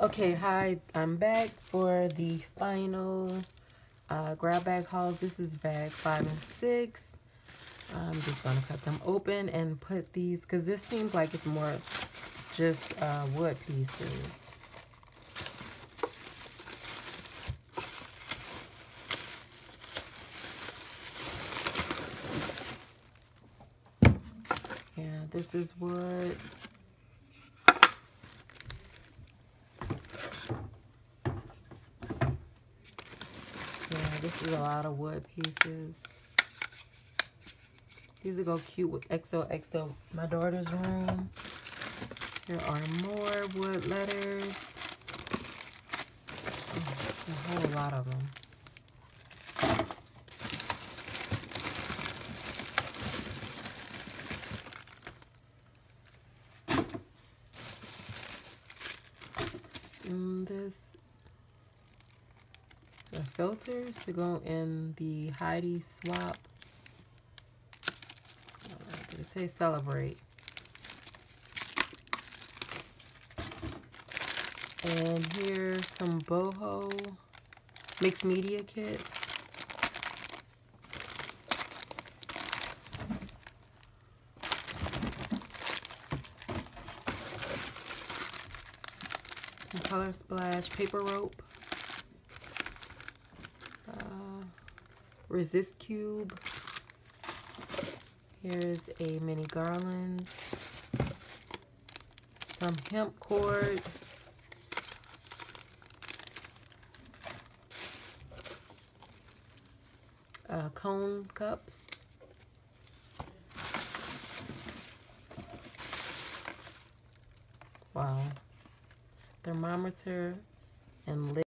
Okay, hi, I'm back for the final uh, grab bag haul. This is bag five and six. I'm just gonna cut them open and put these, cause this seems like it's more just uh, wood pieces. Yeah, this is wood. Yeah, this is a lot of wood pieces. These will go cute with XOXO, my daughter's room. There are more wood letters. Oh, a whole lot of them. And this the filters to go in the Heidi Swapp. Did it say celebrate? And here's some boho mixed media kits. Color Splash paper rope. Uh, resist cube. Here's a mini garland. Some hemp cord. Uh, cone cups. Wow thermometer and lid